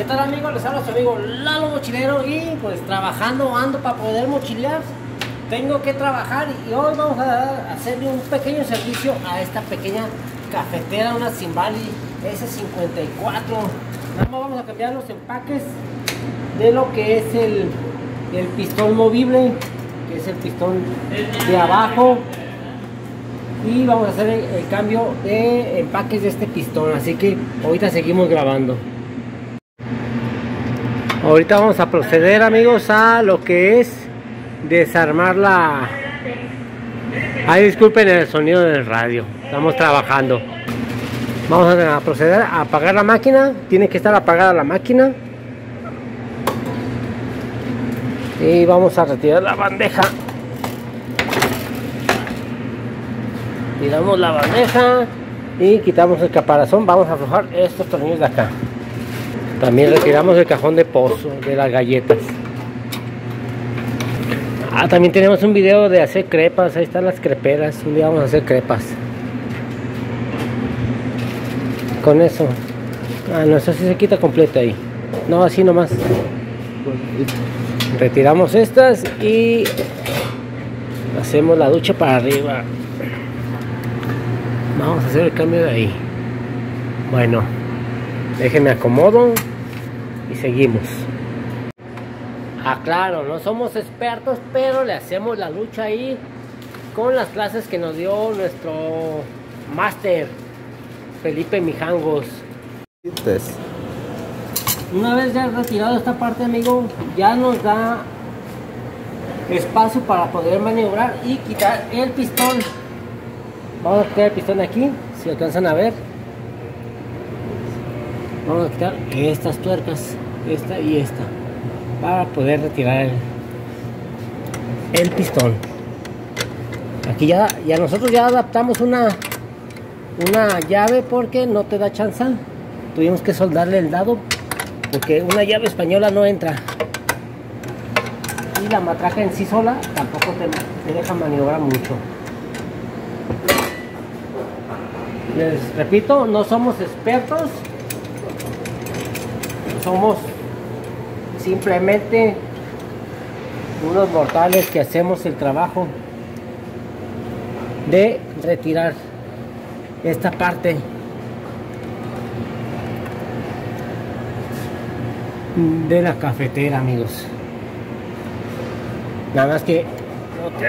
¿Qué tal amigos? Les habla su amigo Lalo Mochilero y pues trabajando ando para poder mochilear. Tengo que trabajar y hoy vamos a hacerle un pequeño servicio a esta pequeña cafetera, una Simbali S54. Nada más vamos a cambiar los empaques de lo que es el, el pistón movible, que es el pistón de abajo. Y vamos a hacer el, el cambio de empaques de este pistón. Así que ahorita seguimos grabando. Ahorita vamos a proceder amigos a lo que es desarmar la... Ay, disculpen el sonido del radio, estamos trabajando. Vamos a proceder a apagar la máquina, tiene que estar apagada la máquina. Y vamos a retirar la bandeja. Tiramos la bandeja y quitamos el caparazón. Vamos a aflojar estos tornillos de acá. También retiramos el cajón de pozo de las galletas. Ah, también tenemos un video de hacer crepas. Ahí están las creperas. Un día vamos a hacer crepas. Con eso. Ah, no, eso sí se quita completa ahí. No, así nomás. Retiramos estas y hacemos la ducha para arriba. Vamos a hacer el cambio de ahí. Bueno, déjenme acomodo seguimos. Ah, claro, no somos expertos, pero le hacemos la lucha ahí con las clases que nos dio nuestro máster Felipe Mijangos. Una vez ya retirado esta parte, amigo, ya nos da espacio para poder maniobrar y quitar el pistón. Vamos a quitar el pistón aquí, si alcanzan a ver. Vamos a quitar estas tuercas, esta y esta, para poder retirar el, pistón. Aquí ya, ya nosotros ya adaptamos una, una llave porque no te da chance. Tuvimos que soldarle el dado porque una llave española no entra. Y la matraca en sí sola tampoco te deja maniobrar mucho. Les repito, no somos expertos, somos simplemente unos mortales que hacemos el trabajo de retirar esta parte. de la cafetera amigos. Nada más que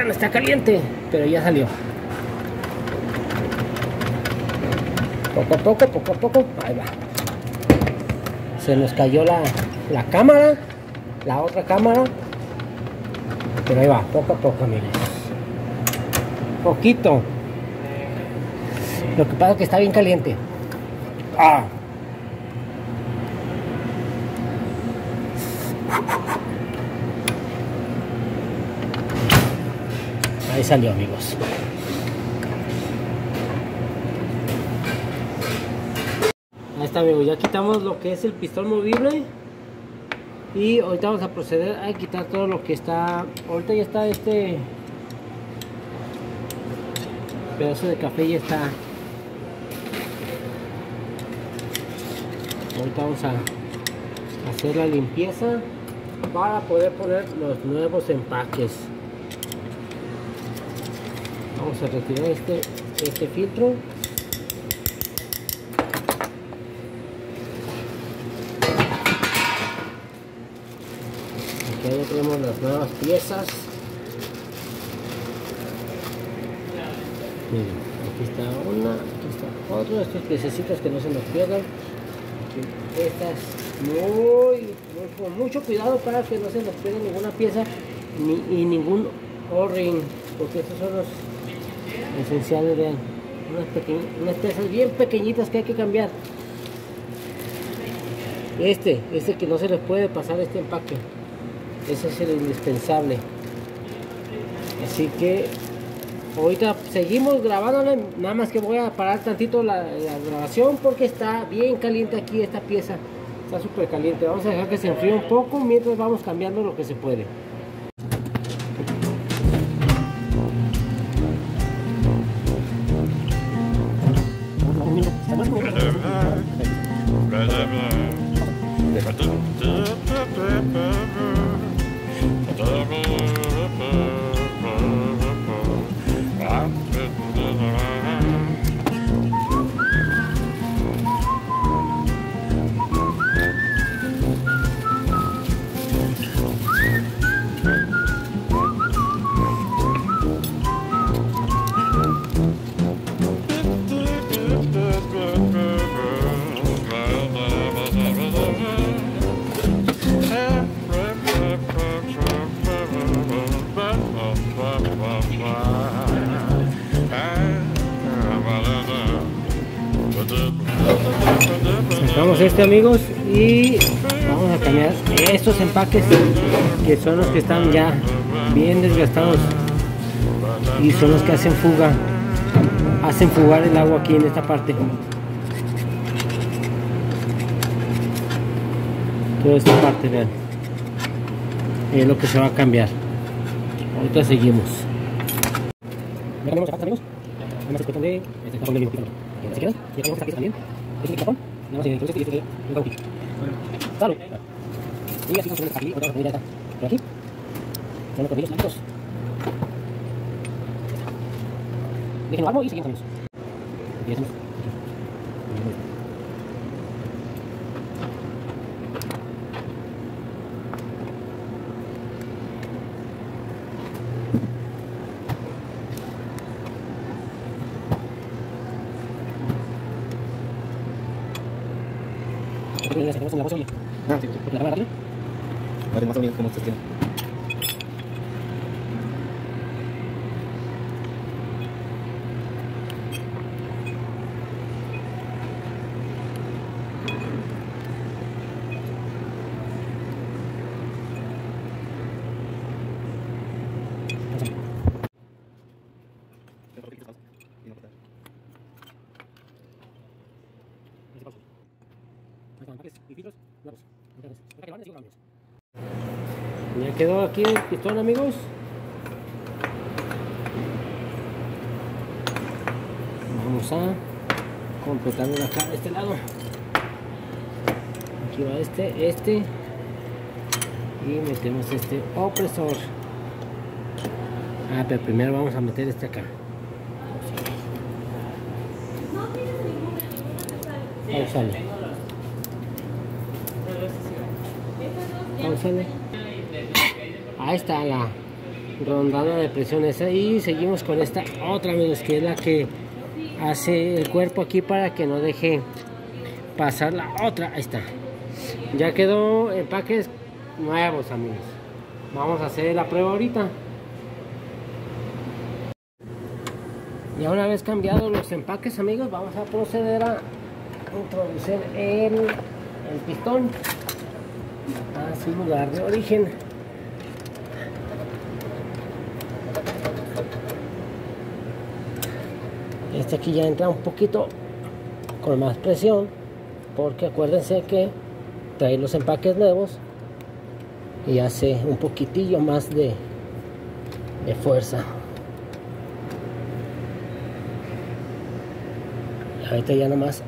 no está caliente pero ya salió. Poco a poco poco a poco ahí va se nos cayó la, la cámara, la otra cámara, pero ahí va, poco a poco amigos. Poquito. Lo que pasa es que está bien caliente. Ah. Ahí salió amigos. Está amigo, ya quitamos lo que es el pistón movible y ahorita vamos a proceder a quitar todo lo que está, ahorita ya está este pedazo de café ya está. Ahorita vamos a hacer la limpieza para poder poner los nuevos empaques. Vamos a retirar este, este filtro Aquí tenemos las nuevas piezas. Aquí está una, aquí está otra, estas piececitas que no se nos pierdan. Estas muy, muy, con mucho cuidado para que no se nos pierda ninguna pieza ni, y ningún o-ring, porque estos son los esenciales, vean, unas, unas piezas bien pequeñitas que hay que cambiar. Este, este que no se les puede pasar este empaque. Ese es el indispensable. Así que ahorita seguimos grabándole. Nada más que voy a parar tantito la, la grabación porque está bien caliente aquí esta pieza. Está súper caliente. Vamos a dejar que se enfríe un poco mientras vamos cambiando lo que se puede. Sacamos este amigos y vamos a cambiar estos empaques que son los que están ya bien desgastados y son los que hacen fuga hacen fugar el agua aquí en esta parte. Toda esta parte vean es lo que se va a cambiar. Ahorita seguimos. Ya tenemos amigos además de este si quieres ya tenemos esta pieza también. Es un cartón nada más entonces este y este un cauqui salud y así vamos a aquí otra ya está por aquí. Son los tornillos blancos déjenlo armo y seguimos amigos. Y hacemos Porque ya sacamos en la bolsa, oye. Ah, sí, sí. Porque la van a darle. Vale, más o menos como se tiene. Ya quedó aquí el pistón amigos. Vamos a completarlo acá de este lado. Aquí va este, este. Y metemos este opresor. Ah, pero primero vamos a meter este acá. Pausale. Pausale. Ahí está la rondada de presión esa y seguimos con esta otra amigos que es la que hace el cuerpo aquí para que no deje pasar la otra. Ahí está. Ya quedó empaques nuevos amigos. Vamos a hacer la prueba ahorita. Ya una vez cambiados los empaques amigos vamos a proceder a introducir el, el pistón a su lugar de origen. Este aquí ya entra un poquito con más presión porque acuérdense que trae los empaques nuevos y hace un poquitillo más de, de fuerza. ahorita ya nomás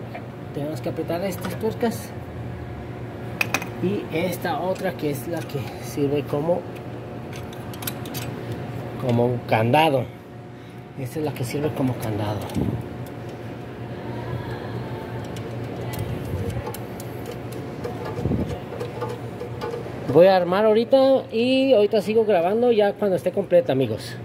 tenemos que apretar estas tuercas y esta otra que es la que sirve como como un candado esta es la que sirve como candado. Voy a armar ahorita y ahorita sigo grabando ya cuando esté completa amigos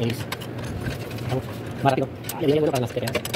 Listo. Vamos, más rápido. Ya viene bueno para las pequeñas.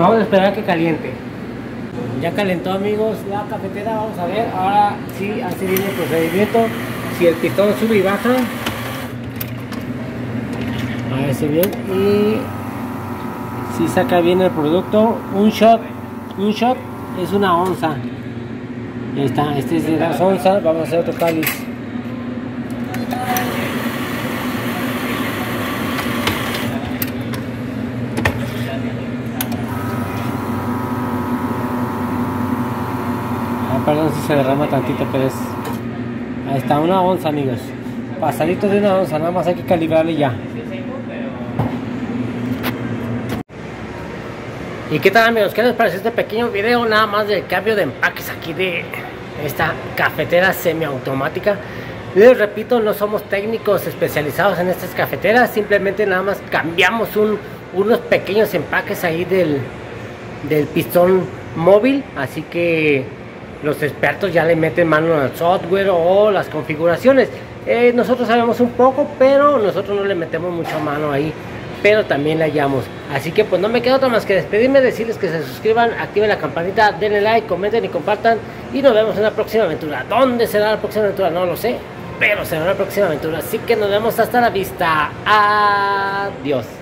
Vamos a esperar a que caliente. Ya calentó amigos la cafetera, vamos a ver. Ahora sí, así viene el procedimiento. Si el pistón sube y baja. A ver si bien. Y si saca bien el producto. Un shot. Un shot es una onza. Ya está, este es de las onzas. Vamos a hacer otro cáliz. Si se derrama tantito, pero es. Ahí está, una onza, amigos. Pasadito de una onza, nada más hay que calibrarle ya. ¿Y qué tal amigos? ¿Qué les parece este pequeño video nada más del cambio de empaques aquí de esta cafetera semiautomática? Les repito, no somos técnicos especializados en estas cafeteras, simplemente nada más cambiamos un, unos pequeños empaques ahí del, del pistón móvil, así que los expertos ya le meten mano al software o las configuraciones. Eh, nosotros sabemos un poco, pero nosotros no le metemos mucha mano ahí pero también la hallamos. Así que pues no me queda otra más que despedirme, decirles que se suscriban, activen la campanita, denle like, comenten y compartan y nos vemos en la próxima aventura. ¿Dónde será la próxima aventura? No lo sé, pero será la próxima aventura. Así que nos vemos hasta la vista. Adiós.